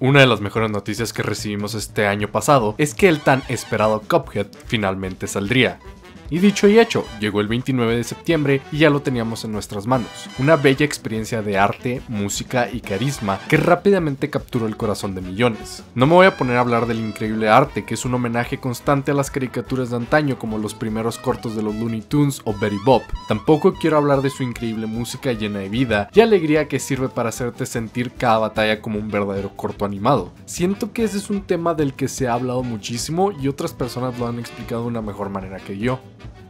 Una de las mejores noticias que recibimos este año pasado es que el tan esperado Cuphead finalmente saldría. Y dicho y hecho, llegó el 29 de septiembre y ya lo teníamos en nuestras manos. Una bella experiencia de arte, música y carisma que rápidamente capturó el corazón de millones. No me voy a poner a hablar del increíble arte, que es un homenaje constante a las caricaturas de antaño como los primeros cortos de los Looney Tunes o Betty Bob. Tampoco quiero hablar de su increíble música llena de vida y alegría que sirve para hacerte sentir cada batalla como un verdadero corto animado. Siento que ese es un tema del que se ha hablado muchísimo y otras personas lo han explicado de una mejor manera que yo.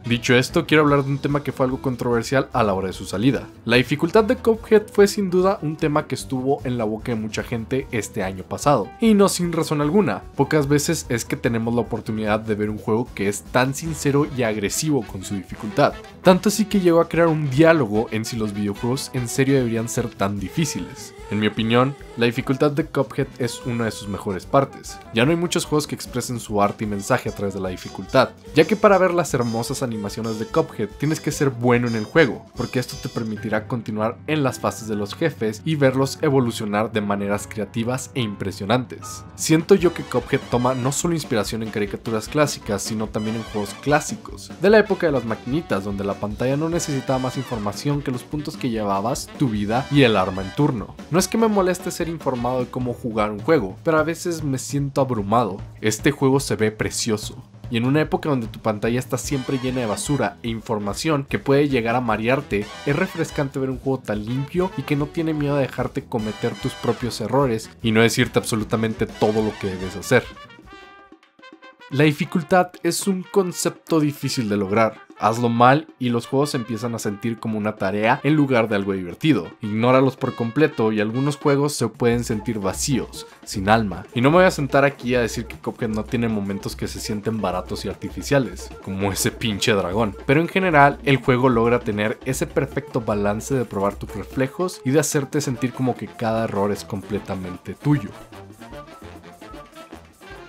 Dicho esto, quiero hablar de un tema que fue algo controversial a la hora de su salida. La dificultad de Cuphead fue sin duda un tema que estuvo en la boca de mucha gente este año pasado, y no sin razón alguna. Pocas veces es que tenemos la oportunidad de ver un juego que es tan sincero y agresivo con su dificultad. Tanto así que llegó a crear un diálogo en si los videojuegos en serio deberían ser tan difíciles. En mi opinión, la dificultad de Cuphead es una de sus mejores partes. Ya no hay muchos juegos que expresen su arte y mensaje a través de la dificultad, ya que para ver las hermosas animaciones de Cuphead tienes que ser bueno en el juego, porque esto te permitirá continuar en las fases de los jefes y verlos evolucionar de maneras creativas e impresionantes. Siento yo que Cuphead toma no solo inspiración en caricaturas clásicas, sino también en juegos clásicos, de la época de las maquinitas donde la pantalla no necesitaba más información que los puntos que llevabas, tu vida y el arma en turno. No es que me moleste ser informado de cómo jugar un juego, pero a veces me siento abrumado. Este juego se ve precioso. Y en una época donde tu pantalla está siempre llena de basura e información que puede llegar a marearte, es refrescante ver un juego tan limpio y que no tiene miedo de dejarte cometer tus propios errores y no decirte absolutamente todo lo que debes hacer. La dificultad es un concepto difícil de lograr. Hazlo mal y los juegos se empiezan a sentir como una tarea en lugar de algo divertido. Ignóralos por completo y algunos juegos se pueden sentir vacíos, sin alma. Y no me voy a sentar aquí a decir que Cuphead no tiene momentos que se sienten baratos y artificiales, como ese pinche dragón. Pero en general, el juego logra tener ese perfecto balance de probar tus reflejos y de hacerte sentir como que cada error es completamente tuyo.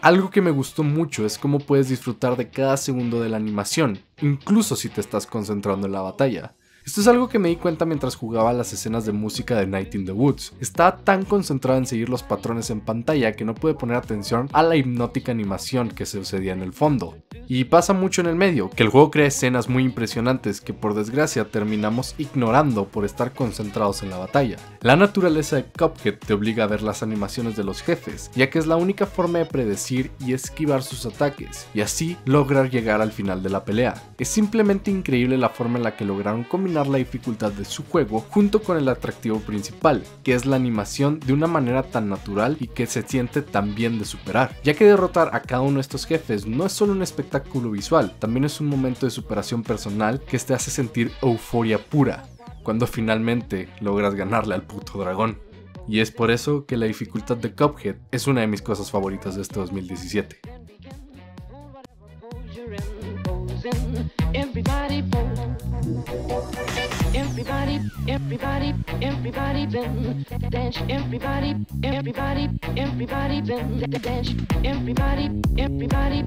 Algo que me gustó mucho es cómo puedes disfrutar de cada segundo de la animación, incluso si te estás concentrando en la batalla. Esto es algo que me di cuenta mientras jugaba las escenas de música de Night in the Woods. Estaba tan concentrado en seguir los patrones en pantalla que no pude poner atención a la hipnótica animación que sucedía en el fondo. Y pasa mucho en el medio, que el juego crea escenas muy impresionantes que por desgracia terminamos ignorando por estar concentrados en la batalla. La naturaleza de Cuphead te obliga a ver las animaciones de los jefes, ya que es la única forma de predecir y esquivar sus ataques, y así lograr llegar al final de la pelea. Es simplemente increíble la forma en la que lograron combinar la dificultad de su juego junto con el atractivo principal, que es la animación de una manera tan natural y que se siente tan bien de superar, ya que derrotar a cada uno de estos jefes no es solo un espectáculo visual, también es un momento de superación personal que te hace sentir euforia pura, cuando finalmente logras ganarle al puto dragón. Y es por eso que la dificultad de Cuphead es una de mis cosas favoritas de este 2017. Everybody, everybody, everybody then dance. Everybody, everybody, everybody then dance. Everybody, everybody, everybody then dance. Everybody, everybody.